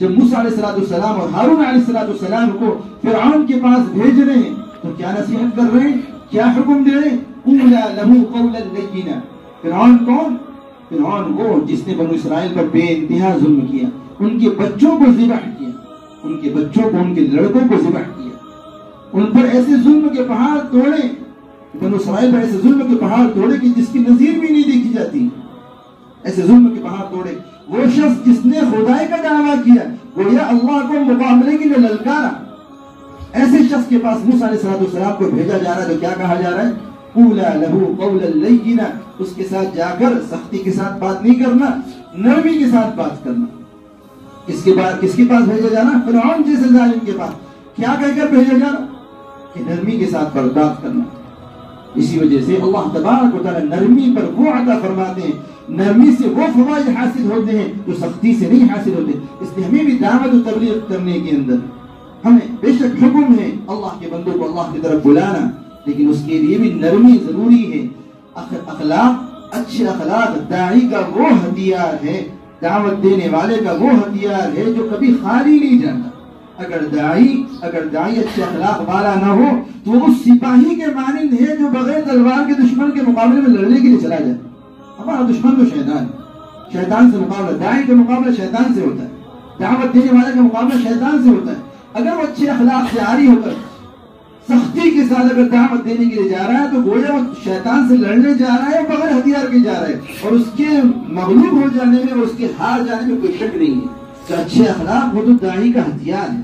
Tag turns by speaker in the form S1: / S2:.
S1: جب موسیٰ علیہ السلام اور ہارون علیہ السلام کو فرعون کے پاس بھیج رہے ہیں، تو کیا نصیحت کر رہے ہیں؟ کیا حکم دے رہے ہیں؟ لہو قولا لینا فرعون کون؟ فرعون وہ جس نے بنو اسرائیل پر بے انتہا ظلم کیا، ان کے بچوں کو ذبح کیا، ان کے بچوں کو، ان کے لڑکوں کو ذبح کیا۔ ان پر ایسے ظلم کے پہاڑ توڑے، بنو اسرائیل پر ایسے ظلم کے پہاڑ توڑے کہ جس کی نظیر بھی نہیں دیکھی جاتی۔ ایسے ظلم کے پہاڑ توڑے۔ وہ شخص جس نے خدائی کا دعویٰ کیا گویا اللہ کو مقابلے کے لیے للکارا۔ ایسے شخص کے پاس موسیٰ علیہ السلام کو بھیجا جا رہا ہے تو کیا کہا جا رہا ہے؟ قولا لہو قولا لینا اس کے ساتھ جا کر سختی کے ساتھ بات نہیں کرنا، نرمی کے ساتھ بات کرنا۔ کس کے بعد کس کے پاس بھیجا جانا فرعون جیسے ظالم کے پاس۔ کیا کہہ کر بھیجا جانا کہ نرمی کے ساتھ برداشت کرنا۔ اسی وجہ سے اللہ تبارک و تعالی نرمی پر وہ عطا فرماتے ہیں، نرمی سے وہ فوائد حاصل ہوتے ہیں جو سختی سے نہیں حاصل ہوتے۔ اس لیے ہمیں بھی دعوت و تبلیغ کرنے کے اندر ہمیں بے شک حکم ہے اللہ کے بندوں کو اللہ کی طرف بلانا، لیکن اس کے لیے بھی نرمی ضروری ہے۔ اخلاق، اچھے اخلاق، داعی کا وہ ہتھیار ہے، دعوت دینے والے کا وہ ہتھیار ہے جو کبھی خالی نہیں جاتا۔ اگر داعی اگر داعی اچھے اخلاق والا نہ ہو، تو وہ اس سپاہی کے مانند ہے جو بغیر تلوار کے دشمن کے مقابلے میں لڑنے کے لیے چلا جائے۔ ہمارا دشمن تو شیطان ہے۔ شیطان سے مقابلہ داعی کا مقابلہ شیطان سے ہوتا ہے۔ دعوت دینے والے کا مقابلہ شیطان سے ہوتا ہے۔ اگر وہ اچھے اخلاق سے آری ہو کر سختی کے ساتھ اگر دعوت دینے کے لیے جا رہا ہے، تو گویا وہ شیطان سے لڑنے جا رہا ہے بغیر ہتھیار کے جا رہا ہے۔ اور اس کے مغلوب ہو جانے میں اور اس کے ہار جانے میں کوئی شک نہیں ہے۔ تو اچھے اخلاق وہ تو داعی کا ہتھیار ہے۔